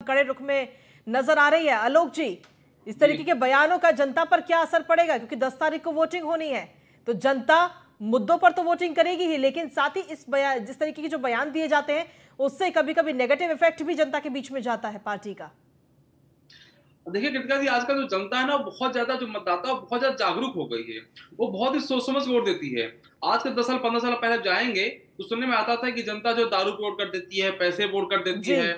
कड़े रुख में नज़र आ रही है। आलोक जी इस तरीके के बयानों का जनता पर क्या असर पड़ेगा? क्योंकि दस तारीख को वोटिंग होनी है तो जनता मुद्दों पर तो वोटिंग करेगी ही लेकिन साथ ही इस बयान जिस तरीके के जो बयान दिए जाते हैं उससे कभी कभी नेगेटिव इफ़ेक्ट भी जनता के बीच में जाता है पार्टी का। देखिए कृतिका जी आजकल जो जनता है ना बहुत ज़्यादा जो मतदाता बहुत ज़्यादा जागरूक हो गई है। वो बहुत ही सोच समझ वोट देती है। आज के दस साल पंद्रह साल पहले जाएँगे तो सुनने में आता था कि जनता जो दारू वोट कर देती है पैसे वोट कर देती है।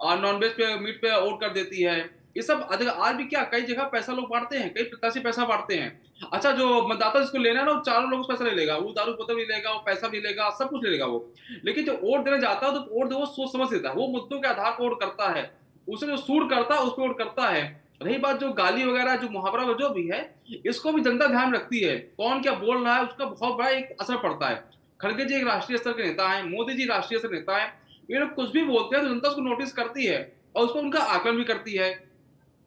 और नॉनवेज पे मीट पे वोट कर देती है। ये सब आज भी क्या, कई जगह पैसा लोग बांटते हैं, कई प्रत्याशी पैसा बांटते हैं। अच्छा जो मतदाता जिसको लेना है ना, वो चारों लोग पैसा ले लेगा। वो दारू बोतल भी लेगा, वो पैसा भी लेगा, सब कुछ ले लेगा वो। लेकिन जो वोट देने जाता है तो वोट दे वो सोच समझ लेता है। वो मुद्दों के आधार पर वोट करता है। उसे जो सूट करता है, उस पर वोट करता है। रही बात जो गाली वगैरह, जो मुहावरा जो भी है, इसको भी जनता ध्यान रखती है। कौन क्या बोल रहा है, उसका बहुत बड़ा एक असर पड़ता है। खड़गे जी एक राष्ट्रीय स्तर के नेता है, मोदी जी राष्ट्रीय स्तर नेता है। ये लोग कुछ भी बोलते हैं तो जनता उसको नोटिस करती है और उसको उनका आकलन भी करती है।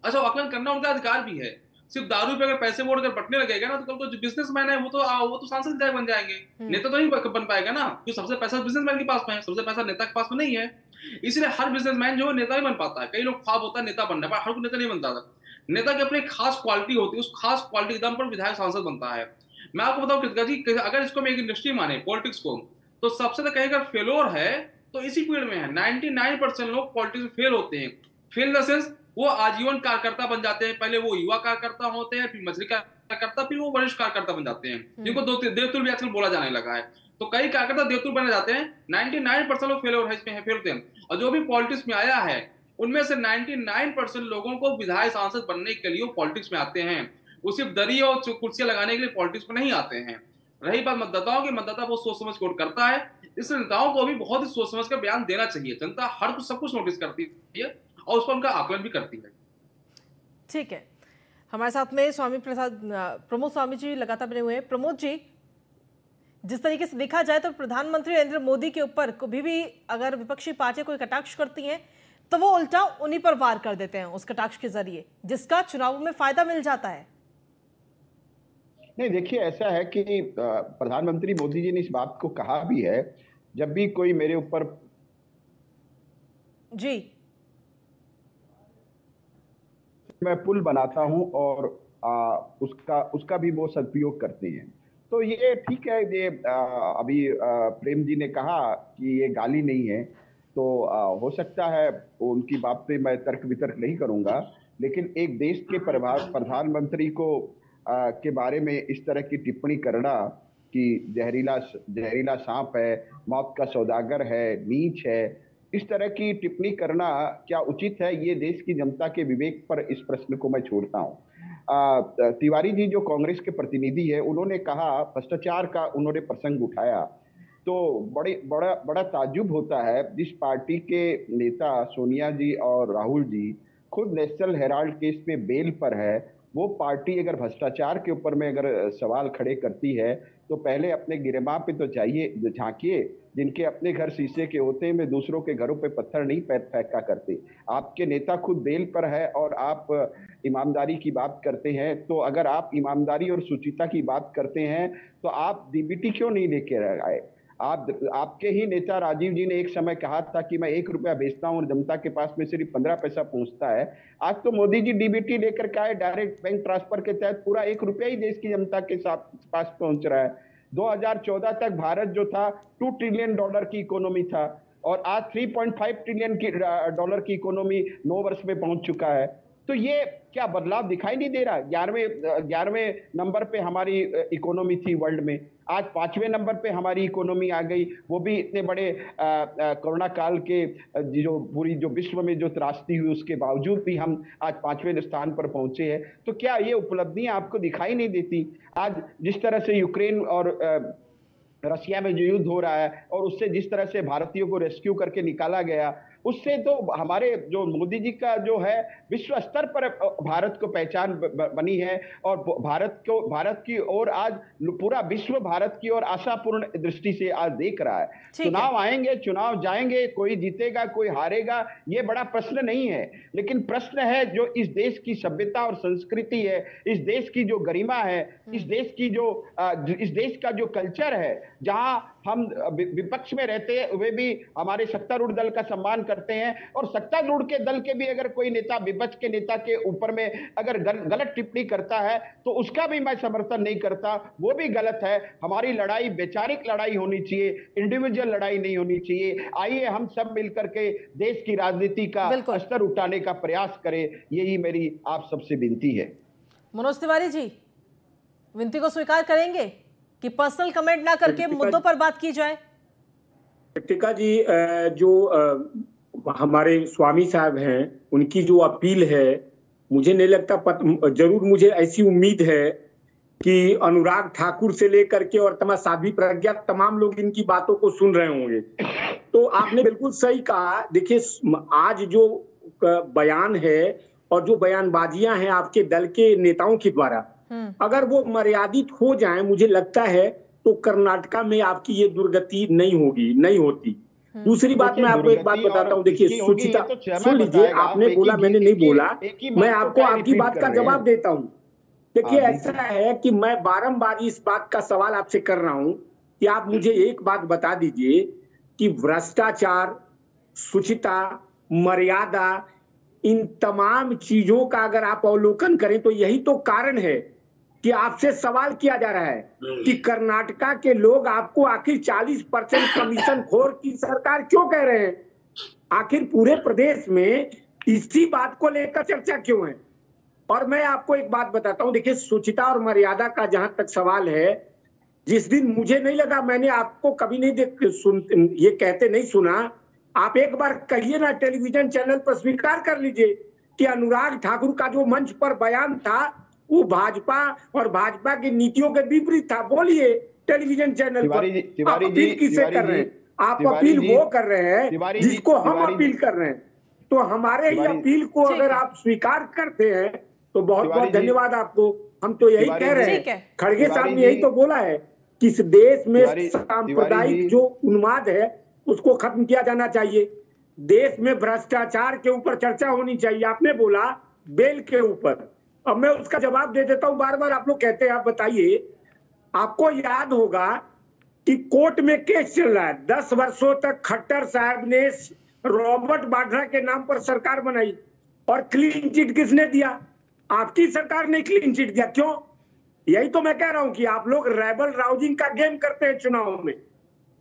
अच्छा आकलन करना उनका अधिकार भी है। सिर्फ़ दारू पे अगर पैसे वोट अगर बटने लगेगा ना तो कल को जो बिजनेसमैन है वो तो आ, वो तो सांसद विधायक बन जाएँगे। हम्म। नेता तो नहीं बन पाएगा ना क्योंकि सबसे पैसा बिजनेसमैन के पास में है सबसे पैसा नेता के पास में नहीं है। इसलिए हर बिजनेसमैन जो है नेता ही बन पाता है। कई लोग ख्वाब होता है नेता बनना पर हर कोई नेता नहीं बनता था। नेता की अपनी खास क्वालिटी होती है उस खास क्वालिटी के दम पर विधायक सांसद बनता है। मैं आपको बताऊँ कृतिका जी अगर इसको मैं एक इंडस्ट्री माने पॉलिटिक्स को तो सबसे तो कहेगा फेलोर है तो इसी फ़ील्ड में है। 99 परसेंट लोग पॉलिटिक्स में फेल होते हैं। फेल इन द सेंस वो आजीवन कार्यकर्ता बन जाते हैं। पहले वो युवा कार्यकर्ता होते हैं फिर मछली कार्यकर्ता फिर वो वरिष्ठ कार्यकर्ता बन जाते हैं। हम्म। जिनको दो देवतुल भी आजकल बोला जाने लगा है। तो कई कार्यकर्ता देवतुल बने जाते हैं। 99 परसेंट लोग फेल है इसमें फेल होते हैं। और जो भी पॉलिटिक्स में आया है उनमें से 99 परसेंट लोगों को विधायक सांसद बनने के लिए पॉलिटिक्स में आते हैं। वो सिर्फ़ दरी और कुर्सियाँ लगाने के लिए पॉलिटिक्स में नहीं आते हैं। रही बात मतदाताओं की, मतदाता वो सोच समझ वोट करता है। इस नेताओं को भी बहुत ही सोच समझ कर बयान देना चाहिए। जनता हर कुछ, सब कुछ नोटिस करती है और उस पर उनका आकलन भी करती है। ठीक है। हमारे साथ में स्वामी प्रसाद प्रमोद स्वामी जी लगातार बने हुए हैं। प्रमोद जी, जिस तरीके से देखा जाए तो प्रधानमंत्री नरेंद्र मोदी के ऊपर कभी भी अगर विपक्षी पार्टी कोई कटाक्ष करती हैं तो वो उल्टा उन्हीं पर वार कर देते हैं उस कटाक्ष के ज़रिए, जिसका चुनावों में फ़ायदा मिल जाता है। नहीं देखिए ऐसा है कि प्रधानमंत्री मोदी जी ने इस बात को कहा भी है जब भी कोई मेरे ऊपर जी। मैं पुल बनाता हूँ और आ, उसका उसका भी वो सदुपयोग करते हैं। तो ये ठीक है ये आ, अभी आ, प्रेम जी ने कहा कि ये गाली नहीं है तो आ, हो सकता है उनकी बात पे मैं तर्क वितर्क नहीं करूँगा लेकिन एक देश के प्रभाव प्रधानमंत्री को के बारे में इस तरह की टिप्पणी करना कि जहरीला जहरीला सांप है, मौत का सौदागर है, नीच है, इस तरह की टिप्पणी करना क्या उचित है? ये देश की जनता के विवेक पर इस प्रश्न को मैं छोड़ता हूँ। तिवारी जी जो कांग्रेस के प्रतिनिधि है, उन्होंने कहा, भ्रष्टाचार का उन्होंने प्रसंग उठाया। तो बड़े, बड़ा बड़ा ताजुब होता है, जिस पार्टी के नेता सोनिया जी और राहुल जी खुद नेशनल हेराल्ड केस में बेल पर है वो पार्टी अगर भ्रष्टाचार के ऊपर में अगर सवाल खड़े करती है तो पहले अपने गिरबा पे तो चाहिए झांकिए। जिनके अपने घर शीशे के होते हैं मैं दूसरों के घरों पे पत्थर नहीं फेंका करते। आपके नेता खुद बेल पर है और आप ईमानदारी की बात करते हैं तो अगर आप ईमानदारी और सुचिता की बात करते हैं तो आप डीबीटी क्यों नहीं लेके आए? आप आपके ही नेता राजीव जी ने एक समय कहा था कि मैं एक रुपया बेचता हूँ और जनता के पास में सिर्फ़ पंद्रह पैसा पहुँचता है। आज तो मोदी जी डीबीटी लेकर के आए डायरेक्ट बैंक ट्रांसफ़र के तहत पूरा एक रुपया ही देश की जनता के पास पहुँच रहा है। 2014 तक भारत जो था टू ट्रिलियन डॉलर की इकोनॉमी था और आज 3.5 ट्रिलियन की डॉलर की इकोनॉमी नौ वर्ष में पहुँच चुका है। तो ये क्या बदलाव दिखाई नहीं दे रहा? ग्यारहवें ग्यारहवें नंबर पे हमारी इकोनॉमी थी वर्ल्ड में। आज पाँचवें नंबर पे हमारी इकोनॉमी आ गई। वो भी इतने बड़े कोरोना काल के जो पूरी, जो विश्व में जो त्रासदी हुई, उसके बावजूद भी हम आज पाँचवें स्थान पर पहुँचे हैं। तो क्या ये उपलब्धियाँ आपको दिखाई नहीं देती? आज जिस तरह से यूक्रेन और रशिया में जो युद्ध हो रहा है और उससे जिस तरह से भारतीयों को रेस्क्यू करके निकाला गया उससे तो हमारे जो मोदी जी का जो है विश्व स्तर पर भारत को पहचान बनी है और भारत को भारत की ओर आज पूरा विश्व भारत की ओर आशापूर्ण दृष्टि से आज देख रहा है। चुनाव आएँगे चुनाव जाएँगे कोई जीतेगा कोई हारेगा ये बड़ा प्रश्न नहीं है। लेकिन प्रश्न है जो इस देश की सभ्यता और संस्कृति है इस देश की जो गरिमा है इस हम्म। देश की जो इस देश का जो कल्चर है जहाँ हम विपक्ष में रहते हैं वे भी हमारे सत्तारूढ़ दल का सम्मान करते हैं और सत्तारूढ़ के दल के भी अगर कोई नेता विपक्ष के नेता के ऊपर में अगर गलत टिप्पणी करता है तो उसका भी मैं समर्थन नहीं करता वो भी गलत है। हमारी लड़ाई वैचारिक लड़ाई होनी चाहिए इंडिविजुअल लड़ाई नहीं होनी चाहिए। आइए हम सब मिलकर के देश की राजनीति का स्तर उठाने का प्रयास करें यही मेरी आप सबसे विनती है। मनोज तिवारी जी विनती को स्वीकार करेंगे? कि पर्सनल कमेंट ना करके मुद्दों पर बात की जाए टीका जी जो हमारे स्वामी साहब हैं उनकी जो अपील है मुझे नहीं लगता पत, ज़रूर मुझे ऐसी उम्मीद है कि अनुराग ठाकुर से लेकर के और तमा साध्वी प्रज्ञा तमाम लोग इनकी बातों को सुन रहे होंगे तो आपने बिल्कुल सही कहा देखिए आज जो बयान है और जो बयानबाजियाँ हैं आपके दल के नेताओं के द्वारा। अगर वो मर्यादित हो जाए मुझे लगता है तो कर्नाटका में आपकी ये दुर्गति नहीं होगी नहीं होती। हम्म। दूसरी बात मैं आपको एक बात बताता हूँ देखिए सुचिता तो सुन लीजिए आपने बोला मैंने नहीं बोला। मैं आपको आपकी बात का जवाब देता हूँ। देखिए हाँ, ऐसा है कि मैं बारंबार इस बात का सवाल आपसे कर रहा हूँ कि आप मुझे एक बात बता दीजिए कि भ्रष्टाचार सुचिता मर्यादा इन तमाम चीज़ों का अगर आप अवलोकन करें तो यही तो कारण है कि आपसे सवाल किया जा रहा है हम्म। कि कर्नाटका के लोग आपको आखिर 40 परसेंट कमीशन खोर की सरकार क्यों कह रहे हैं आखिर पूरे प्रदेश में इसी बात को लेकर चर्चा क्यों है और मैं आपको एक बात बताता हूँ देखिए सुचिता और मर्यादा का जहाँ तक सवाल है जिस दिन मुझे नहीं लगा मैंने आपको कभी नहीं देख सुन ये कहते नहीं सुना आप एक बार कहिए ना टेलीविज़न चैनल पर स्वीकार कर लीजिए कि अनुराग ठाकुर का जो मंच पर बयान था वो भाजपा और भाजपा की नीतियों के विपरीत था। बोलिए टेलीविज़न चैनल पर आप अपील किसे कर रहे हैं? आप अपील वो कर रहे हैं जिसको हम अपील कर रहे हैं। तो हमारे ही अपील को अगर आप स्वीकार करते हैं तो बहुत बहुत धन्यवाद आपको। हम तो यही कह रहे हैं। खड़गे साहब ने यही तो बोला है कि इस देश में सांप्रदायिक जो उन्माद है उसको खत्म किया जाना चाहिए। देश में भ्रष्टाचार के ऊपर चर्चा होनी चाहिए। आपने बोला बेल के ऊपर। अब मैं उसका जवाब दे देता हूँ। बार बार आप लोग कहते हैं, आप बताइए। आपको याद होगा कि कोर्ट में केस चल रहा है। दस वर्षों तक खट्टर साहब ने रॉबर्ट बाड्रा के नाम पर सरकार बनाई और क्लीन चिट किसने दिया? आपकी सरकार ने क्लीन चिट दिया। क्यों? यही तो मैं कह रहा हूँ कि आप लोग रेबल राउजिंग का गेम करते हैं चुनाव में।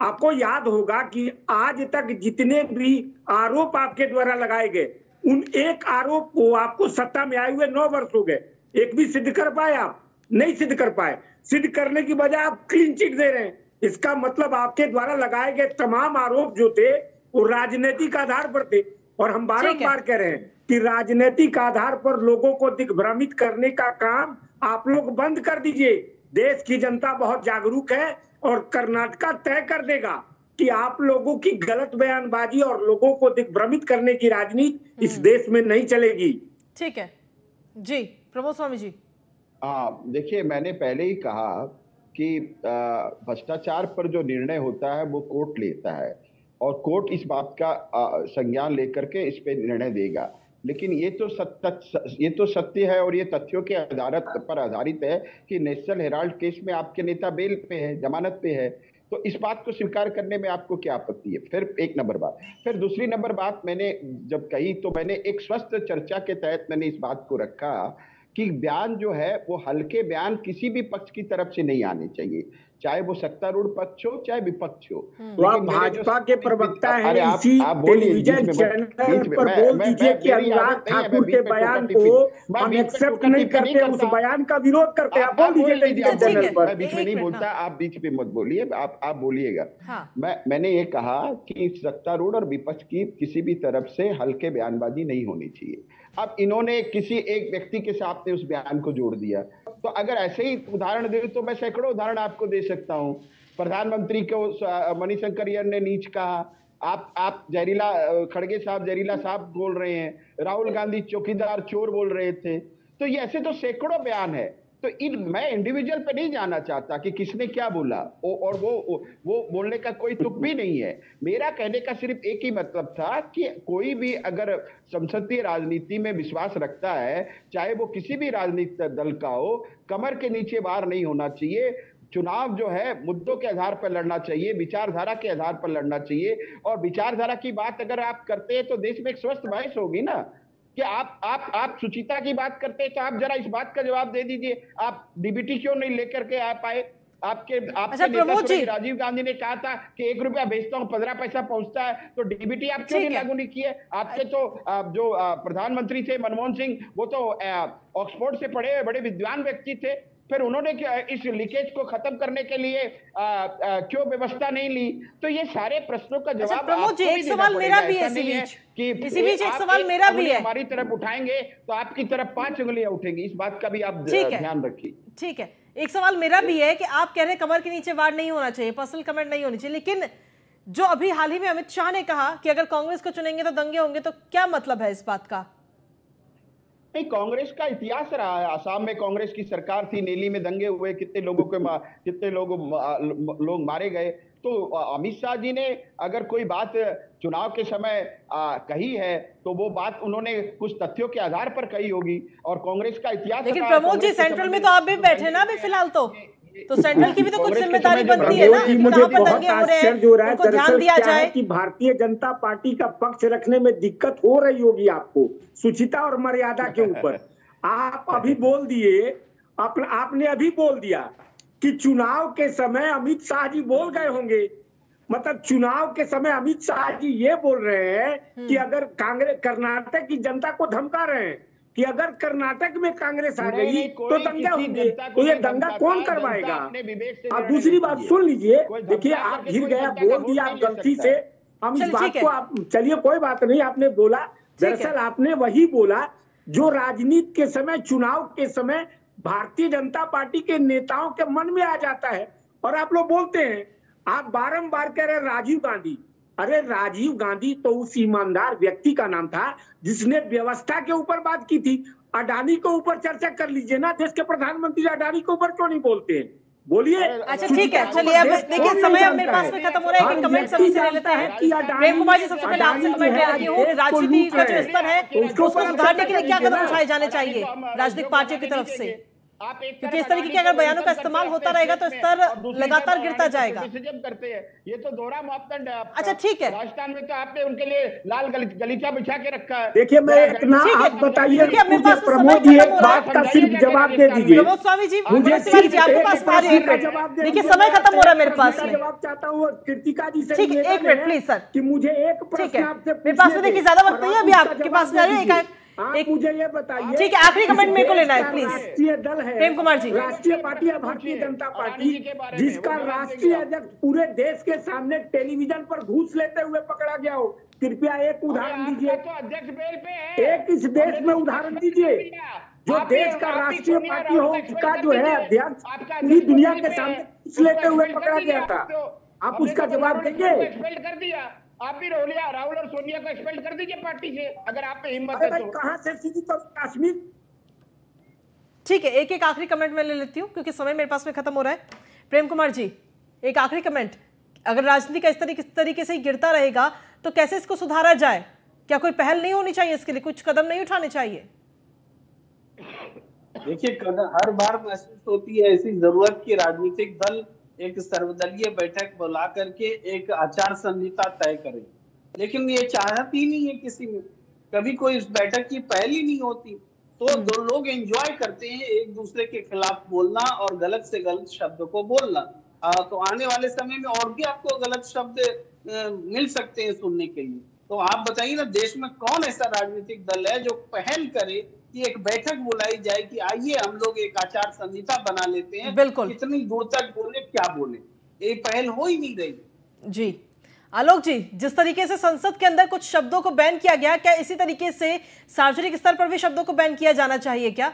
आपको याद होगा कि आज तक जितने भी आरोप आपके द्वारा लगाए गए उन एक आरोप को आपको सत्ता में आए हुए नौ वर्ष हो गए। एक भी सिद्ध कर पाए आप नहीं सिद्ध कर पाए। सिद्ध करने की बजाय आप क्लीन चिट दे रहे हैं। इसका मतलब आपके द्वारा लगाए गए तमाम आरोप जो थे वो राजनीतिक आधार पर थे। और हम बारम्बार कह रहे हैं कि राजनीतिक आधार पर लोगों को दिग्भ्रमित करने का काम आप लोग बंद कर दीजिए। देश की जनता बहुत जागरूक है और कर्नाटका तय कर देगा। कि आप लोगों की गलत बयानबाजी और लोगों को दिग्भ्रमित करने की राजनीति इस हम्म। देश में नहीं चलेगी। ठीक है। जी प्रमोद स्वामी जी। हाँ देखिए मैंने पहले ही कहा कि भ्रष्टाचार पर जो निर्णय होता है वो कोर्ट लेता है और कोर्ट इस बात का संज्ञान लेकर के इस पे निर्णय देगा। लेकिन ये तो सत्य ये तो सत्य है और ये तथ्यों के आधारित पर आधारित है कि नेशनल हेराल्ड केस में आपके नेता बेल पे है जमानत पे है। तो इस बात को स्वीकार करने में आपको क्या आपत्ति है? फिर एक नंबर बात। फिर दूसरी नंबर बात मैंने जब कही तो मैंने एक स्वस्थ चर्चा के तहत मैंने इस बात को रखा कि बयान जो है वो हल्के बयान किसी भी पक्ष की तरफ़ से नहीं आने चाहिए। चाहे वो सत्तारूढ़ पक्ष हो चाहे विपक्ष हो। हम्म। तो आप भाजपा के प्रवक्ता हैं इसी टेलीविज़न चैनल पर बोल दीजिए कि अनुराग ठाकुर के बयान को हम एक्सेप्ट नहीं करते उस बयान का विरोध करते हैं। आप बोल दीजिए टेलीविज़न चैनल पर। मैं बीच में नहीं बोलता आप बीच में मत बोलिए आप आप बोलिएगा। हाँ। मैं मैंने ये कहा कि सत्तारूढ़ और विपक्ष की किसी भी तरफ़ से हल्के बयानबाजी नहीं होनी चाहिए। अब इन्होंने किसी एक व्यक्ति के साथ ने उस बयान को जोड़ दिया। तो अगर ऐसे ही उदाहरण दे तो मैं सैकड़ों उदाहरण आपको दे सकता हूँ। प्रधानमंत्री को मणिशंकर ने नीच कहा। आप आप जहरीला खड़गे साहब, जहरीला साहब बोल रहे हैं। राहुल गांधी चौकीदार चोर बोल रहे थे। तो ये ऐसे तो सैकड़ों बयान है। तो इन मैं इंडिविजुअल पे नहीं जाना चाहता कि किसने क्या बोला। ओ, और वो वो बोलने का कोई तुक भी नहीं है। मेरा कहने का सिर्फ़ एक ही मतलब था कि कोई भी अगर संसदीय राजनीति में विश्वास रखता है चाहे वो किसी भी राजनीतिक दल का हो कमर के नीचे बाहर नहीं होना चाहिए। चुनाव जो है मुद्दों के आधार पर लड़ना चाहिए विचारधारा के आधार पर लड़ना चाहिए। और विचारधारा की बात अगर आप करते हैं तो देश में एक स्वस्थ बहस होगी ना। कि आप आप आप सुचिता की बात करते हैं तो आप जरा इस बात का जवाब दे दीजिए। आप डीबीटी क्यों नहीं लेकर के आ पाए आपके आपके अच्छा, राजीव गांधी ने कहा था कि एक रुपया भेजता हूँ पंद्रह पैसा पहुँचता है तो डीबीटी आप क्यों नहीं। लागू नहीं किए? आपके तो जो प्रधानमंत्री थे मनमोहन सिंह वो तो ऑक्सफोर्ड से पढ़े हुए बड़े विद्वान व्यक्ति थे। फिर उन्होंने क्या- इस लीकेज को खत्म करने के लिए आ, आ, क्यों व्यवस्था नहीं ली तो ये सारे प्रश्नों का अच्छा, जवाब प्रमोद जी, एक सवाल मेरा भी है इसी बीच। कि इसी बीच एक सवाल मेरा भी है। हमारी तरफ़ उठाएँगे तो आपकी तरफ़ पाँच उंगलियाँ उठेंगी इस बात का भी आप। ध्यान रखिए ठीक है एक सवाल मेरा भी है कि आप कह रहे कमर के नीचे वार नहीं होना चाहिए पर्सनल कमेंट नहीं होनी चाहिए लेकिन जो अभी हाल ही में अमित शाह ने कहा कि अगर कांग्रेस को चुनेंगे तो दंगे होंगे तो क्या मतलब है इस बात का नहीं कांग्रेस का इतिहास रहा है। आसाम में कांग्रेस की सरकार थी नीली में दंगे हुए कितने लोगों के कितने लोग लोग मारे गए। तो अमित शाह जी ने अगर कोई बात चुनाव के समय आ, कही है तो वो बात उन्होंने कुछ तथ्यों के आधार पर कही होगी। और कांग्रेस का इतिहास लेकिन प्रमोद जी सेंट्रल में तो आप भी बैठे ना अभी फ़िलहाल तो। तो सेंट्रल की भी तो कुछ ज़िम्मेदारी बनती है ना? मुझे कहाँ पर दंगे हो रहे आश्चर्य हो रहा उनको ध्यान दरअसल दिया क्या जाए। कि भारतीय जनता पार्टी का पक्ष रखने में दिक्कत हो रही होगी आपको सुचिता और मर्यादा के ऊपर। आप अभी बोल दिए आपने अभी बोल दिया कि चुनाव के समय अमित शाह जी बोल गए होंगे। मतलब चुनाव के समय अमित शाह जी ये बोल रहे हैं कि अगर कांग्रेस कर्नाटक की जनता को धमका रहे हैं कि अगर कर्नाटक में कांग्रेस आ गई तो दंगा होंगे। तो ये दंगा कौन करवाएगा? निर्णय दूसरी बात सुन लीजिए। देखिए आप जनता का बोल दिया आप गलती से। हम इस बात को आप चलिए कोई बात नहीं आपने बोला। दरअसल आपने वही बोला जो राजनीति के समय चुनाव के समय भारतीय जनता पार्टी के नेताओं के मन में आ जाता है। और आप लोग बोलते हैं आप बारंबार कह रहे हैं राजीव गांधी। अरे राजीव गांधी तो उस ईमानदार व्यक्ति का नाम था जिसने व्यवस्था के ऊपर बात की थी। अडानी के ऊपर चर्चा कर लीजिए ना देश के प्रधानमंत्री अडानी के ऊपर क्यों नहीं बोलते? हैं बोलिए अच्छा ठीक है चलिए अब देखिए समय अब मेरे पास में खत्म हो रहा है कि कमेंट सभी से ले लेते हैं। प्रेम कुमार जी सबसे पहले आपसे कमेंट ले रही हूँ। राजनीति का जो स्तर है उसको सुधारने के लिए क्या कदम उठाए जाने चाहिए? राजनीतिक पार्टियों की तरफ़ से। क्योंकि इस तरीके के अगर बयानों का इस्तेमाल होता रहेगा तो स्तर लगातार गिरता जाएगा। करते हैं। ये तो दोहरा मापदंड है अच्छा, ठीक है। राजस्थान में तो आपने उनके लिए लाल गलीचा बिछा के रखा है। देखिए मैं एक ना ठीक है, आप बताइए मुझे तो प्रमोद जी एक। बात का सिर्फ़ जवाब दे दीजिए। प्रमोद स्वामी जी मुझे आपके पास है जवाब देखिए समय खत्म हो रहा है मेरे पास जवाब चाहता हूँ कृतिका जी से ठीक है, एक मिनट, प्लीज़, सर। कि मुझे एक प्रश्न है। आपसे मेरे पास में देखिए ज़्यादा वक्त नहीं है अभी आपके पास आ रही है। एक आप मुझे ये बताइए ठीक है, आखिरी कमेंट मेरे को लेना है, प्लीज़। राष्ट्रीय दल है प्रेम कुमार जी। राष्ट्रीय पार्टी है भारतीय जनता पार्टी जिसका राष्ट्रीय अध्यक्ष पूरे देश के सामने टेलीविज़न पर घूस लेते हुए पकड़ा गया हो कृपया एक उदाहरण दीजिए। तो अध्यक्ष बेल पे है। एक इस देश में उदाहरण दीजिए जो देश का राष्ट्रीय पार्टी हो उसका जो है अध्यक्ष पूरी दुनिया के सामने घूस लेते हुए पकड़ा गया था। आप तो। उसका तो जवाब देंगे? आप भी राहुल राहुल और सोनिया को एक्सपेल कर दीजिए पार्टी से अगर आप में हिम्मत है भाई तो। कहाँ से सीधी तो कश्मीर? ठीक है एक एक आखिरी कमेंट मैं ले लेती हूँ क्योंकि समय मेरे पास में खत्म हो रहा है। प्रेम कुमार जी एक आखिरी कमेंट अगर राजनीति का इस तरीके इस तरीके से ही गिरता रहेगा तो कैसे इसको सुधारा जाए? क्या कोई पहल नहीं होनी चाहिए इसके लिए? कुछ कदम नहीं उठाने चाहिए? देखिए हर बार महसूस होती है ऐसी ज़रूरत की राजनीतिक दल एक सर्वदलीय बैठक बुला करके एक आचार संहिता तय करे। लेकिन ये चाहत ही नहीं है किसी में। कभी कोई इस बैठक की पहल ही नहीं होती। तो दो लोग एंजॉय करते हैं एक दूसरे के खिलाफ बोलना और गलत से गलत शब्द को बोलना। आ, तो आने वाले समय में और भी आपको गलत शब्द अ, मिल सकते हैं सुनने के लिए। तो आप बताइए ना देश में कौन ऐसा राजनीतिक दल है जो पहल करे कि एक बैठक बुलाई जाए कि आइए हम लोग एक आचार संहिता बना लेते हैं। बिल्कुल। कितनी दूर तक बोले क्या बोले? ये पहल हो ही नहीं रही। जी। आलोक जी जिस तरीके से संसद के अंदर कुछ शब्दों को बैन किया गया क्या इसी तरीके से सार्वजनिक स्तर पर भी शब्दों को बैन किया जाना चाहिए क्या?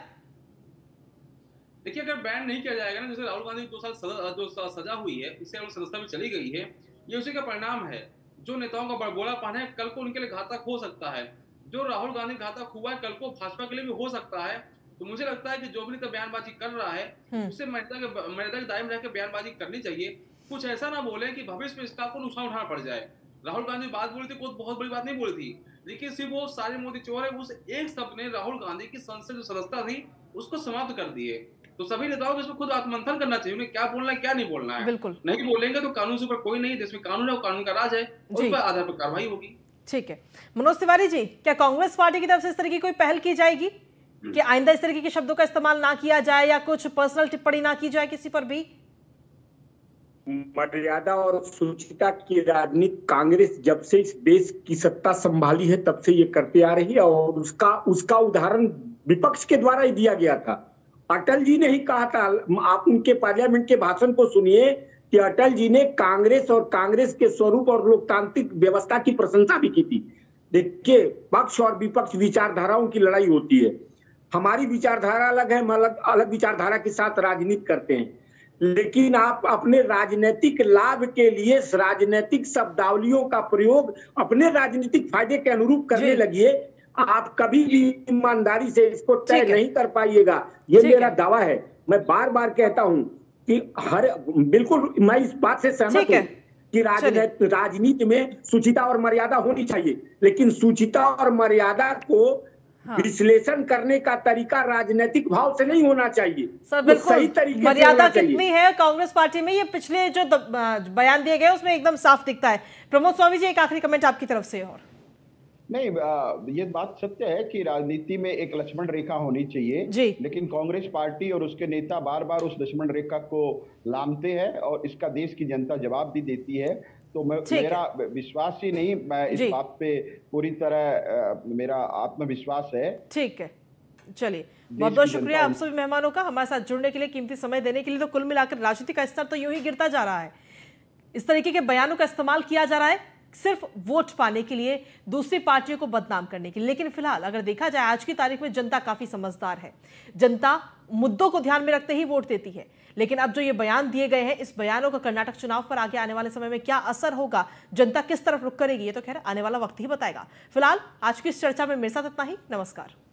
देखिए अगर बैन नहीं किया जाएगा ना जैसे राहुल गांधी दो साल सजा जो सजा हुई है इससे उन संस्था में चली गई है ये उसी का परिणाम है। जो नेताओं का बड़बोलापन है कल को उनके लिए घातक हो सकता है। जो राहुल गांधी घातक हुआ है कल को भाजपा के लिए भी हो सकता है। तो मुझे लगता है कि जो भी बयानबाजी कर रहा है हम्म। उससे मर्यादा के मर्यादा के दायरे में रहकर बयानबाजी करनी चाहिए। कुछ ऐसा ना बोले कि भविष्य में इसका को नुकसान उठाना पड़ जाए। राहुल गांधी बात बोली थी कोई बहुत बड़ी बात नहीं बोली थी। लेकिन सिर्फ़ वो सारे मोदी चोर है उस एक शब्द ने राहुल गांधी की संसद जो सदस्यता थी उसको समाप्त कर दिए तो सभी नेताओं को इसमें खुद आत्मंथन करना चाहिए उन्हें क्या बोलना है क्या नहीं बोलना है। बिल्कुल। नहीं बोलेंगे तो कानून से ऊपर कोई नहीं देश में कानून है वो कानून का राज है उस पर आधार पर कार्रवाई होगी। ठीक है। मनोज तिवारी जी क्या कांग्रेस पार्टी की तरफ़ से इस तरह की कोई पहल की जाएगी? कि आइंदा इस तरीके के शब्दों का इस्तेमाल ना किया जाए या कुछ पर्सनल टिप्पणी ना की जाए किसी पर भी? मर्यादा और सुचिता की राजनीति कांग्रेस जब से इस देश की सत्ता संभाली है तब से ये करते आ रही है और उसका उसका उदाहरण विपक्ष के द्वारा ही दिया गया था। अटल जी ने ही कहा था आप उनके पार्लियामेंट के भाषण को सुनिए कि अटल जी ने कांग्रेस और कांग्रेस के स्वरूप और लोकतांत्रिक व्यवस्था की प्रशंसा भी की थी। देखिए पक्ष और विपक्ष विचारधाराओं की लड़ाई होती है। हमारी विचारधारा अलग है हम अलग अलग विचारधारा के साथ राजनीति करते हैं। लेकिन आप अपने राजनीतिक लाभ के लिए राजनीतिक शब्दावलियों का प्रयोग अपने राजनीतिक फ़ायदे के अनुरूप करने। लगिए। आप कभी भी ईमानदारी से इसको तय नहीं कर पाइएगा। ये मेरा दावा है। मैं बार बार कहता हूँ कि हर बिल्कुल मैं इस बात से सहमत है। हूँ। कि राजनीति में सुचिता और मर्यादा होनी चाहिए। लेकिन सुचिता और मर्यादा को हाँ। विश्लेषण करने का तरीका राजनीतिक भाव से नहीं होना चाहिए। सर वो सही बिल्कुल तरीके मर्यादा कितनी है कांग्रेस पार्टी में? ये पिछले जो बयान दिए गए उसमें एकदम साफ़ दिखता है। प्रमोद स्वामी जी एक आखिरी कमेंट आपकी तरफ़ से और। नहीं ये बात सत्य है कि राजनीति में एक लक्ष्मण रेखा होनी चाहिए। जी। लेकिन कांग्रेस पार्टी और उसके नेता बार बार उस लक्ष्मण रेखा को लामते हैं और इसका देश की जनता जवाब भी देती है। तो मैं मेरा विश्वास ही नहीं मैं इस बात पे पूरी तरह मेरा आत्मविश्वास है। ठीक है। चलिए बहुत बहुत शुक्रिया आप सभी मेहमानों का। हमारे साथ जुड़ने के लिए कीमती समय देने के लिए तो कुल मिलाकर राजनीति का स्तर तो यूँ ही गिरता जा रहा है। इस तरीके के बयानों का इस्तेमाल किया जा रहा है। सिर्फ़ वोट पाने के लिए, दूसरी पार्टियों को बदनाम करने के लिए। लेकिन फ़िलहाल, अगर देखा जाए, आज की तारीख में जनता काफ़ी समझदार है। जनता मुद्दों को ध्यान में रखते ही वोट देती है। लेकिन अब जो ये बयान दिए गए हैं, इस बयानों का कर्नाटक चुनाव पर आगे आने वाले समय में क्या असर होगा? जनता किस तरफ़ रुख करेगी? ये तो खैर आने वाला वक्त ही बताएगा। फ़िलहाल, आज की इस चर्चा में मेरे साथ इतना ही। नमस्कार।